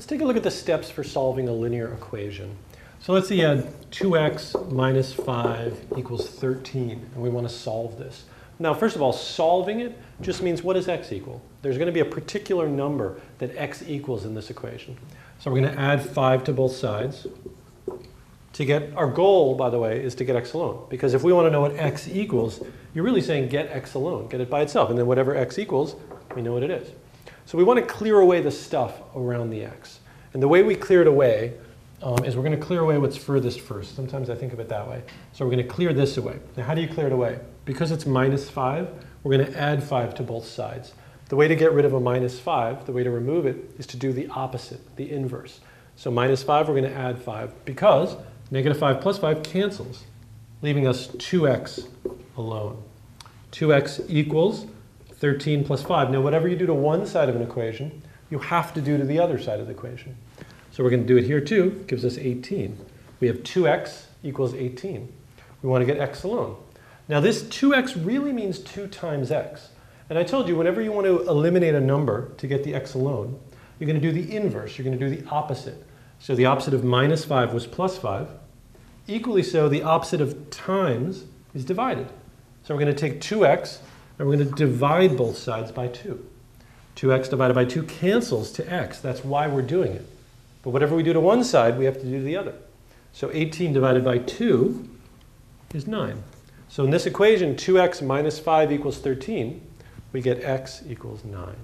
Let's take a look at the steps for solving a linear equation. So let's see, uh, 2x minus 5 equals 13, and we want to solve this. Now, first of all, solving it just means what does x equal? There's going to be a particular number that x equals in this equation. So we're going to add 5 to both sides. To get, our goal, by the way, is to get x alone. Because if we want to know what x equals, you're really saying get x alone, get it by itself. And then whatever x equals, we know what it is. So we want to clear away the stuff around the x. And the way we clear it away um, is we're going to clear away what's furthest first. Sometimes I think of it that way. So we're going to clear this away. Now how do you clear it away? Because it's minus 5, we're going to add 5 to both sides. The way to get rid of a minus 5, the way to remove it, is to do the opposite, the inverse. So minus 5, we're going to add 5 because negative 5 plus 5 cancels, leaving us 2x alone. 2x equals 13 plus 5. Now whatever you do to one side of an equation, you have to do to the other side of the equation. So we're going to do it here too, gives us 18. We have 2x equals 18. We want to get x alone. Now this 2x really means 2 times x. And I told you, whenever you want to eliminate a number to get the x alone, you're going to do the inverse. You're going to do the opposite. So the opposite of minus 5 was plus 5. Equally so, the opposite of times is divided. So we're going to take 2x and we're going to divide both sides by 2. 2x divided by 2 cancels to x. That's why we're doing it. But whatever we do to one side, we have to do to the other. So 18 divided by 2 is 9. So in this equation, 2x minus 5 equals 13. We get x equals 9.